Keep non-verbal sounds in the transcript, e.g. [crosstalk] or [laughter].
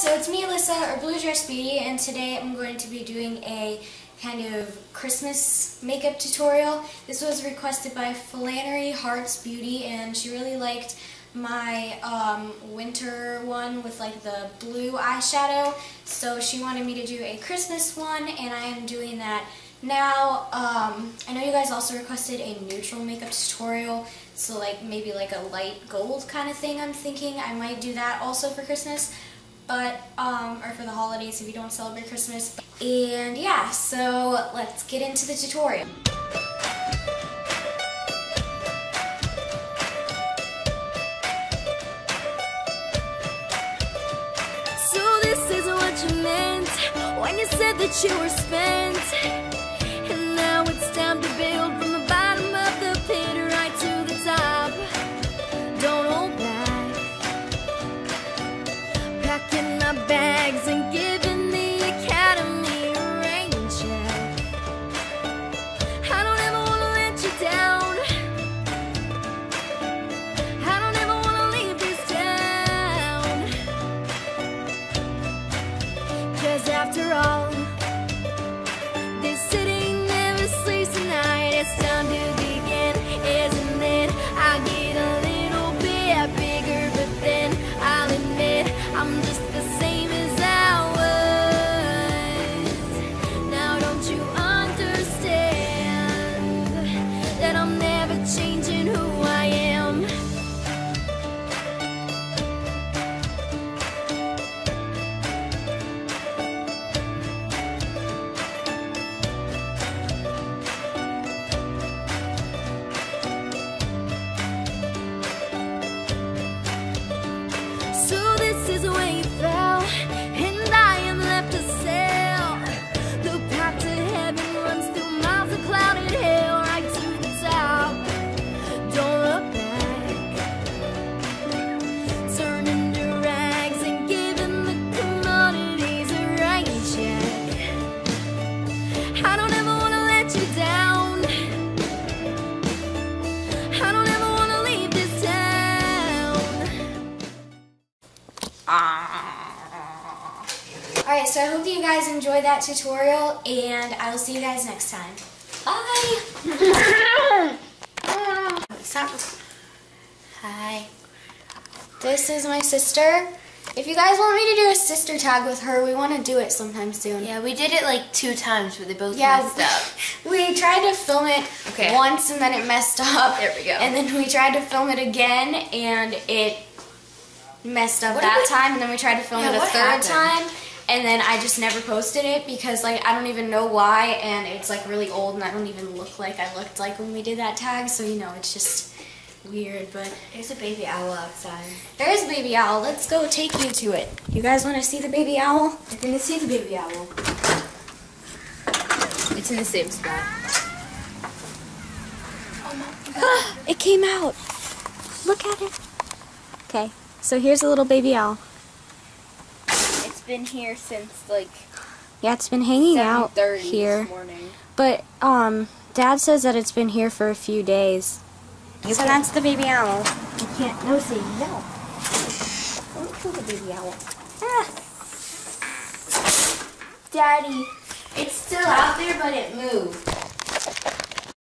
so it's me, Alyssa, or Blue Dressed Beauty, and today I'm going to be doing a kind of Christmas makeup tutorial. This was requested by Flannery Hearts Beauty, and she really liked my um, winter one with like the blue eyeshadow, so she wanted me to do a Christmas one, and I am doing that now. Um, I know you guys also requested a neutral makeup tutorial, so like maybe like a light gold kind of thing I'm thinking. I might do that also for Christmas but um, or for the holidays if you don't celebrate Christmas. And yeah, so let's get into the tutorial. So this is what you meant when you said that you were spent. So I hope you guys enjoyed that tutorial, and I will see you guys next time. Bye! Hi. This is my sister. If you guys want me to do a sister tag with her, we want to do it sometime soon. Yeah, we did it like two times, but they both Yeah, messed up. [laughs] we tried to film it Okay. once and then it messed up. There we go. And then we tried to film it again and it messed up What that time. And then we tried to film Yeah, it a third happened? time. And then I just never posted it because like I don't even know why and it's like really old and I don't even look like I looked like when we did that tag. So you know it's just weird. But There's a baby owl outside. there is a baby owl. Let's go take you to it. You guys want to see the baby owl? You're gonna see the baby owl. It's in the same spot. [gasps] It came out. Look at it. Okay, so here's a little baby owl. Been here since like Yeah, it's been hanging out here. this morning. But um Dad says that it's been here for a few days. You so that's the baby owl. You can't no say no. Don't kill the baby owl. Ah. Daddy, it's still out there but it moved.